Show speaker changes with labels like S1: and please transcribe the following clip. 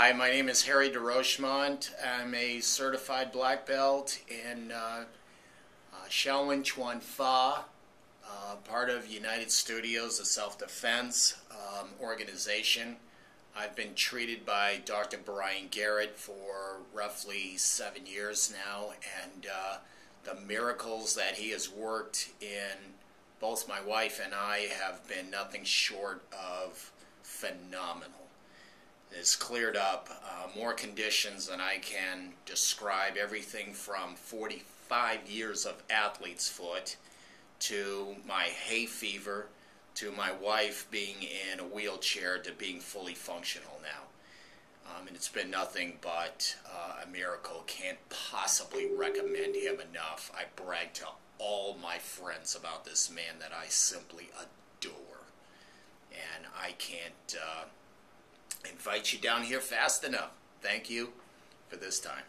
S1: Hi, my name is Harry DeRochemont. I'm a certified black belt in uh, uh, Shaolin Chuan Fa, uh, part of United Studios, a self-defense um, organization. I've been treated by Dr. Brian Garrett for roughly seven years now, and uh, the miracles that he has worked in both my wife and I have been nothing short of phenomenal. It's cleared up uh, more conditions than I can describe. Everything from 45 years of athlete's foot to my hay fever to my wife being in a wheelchair to being fully functional now. Um, and it's been nothing but uh, a miracle. Can't possibly recommend him enough. I brag to all my friends about this man that I simply adore. And I can't uh, invite you down here fast enough. Thank you for this time.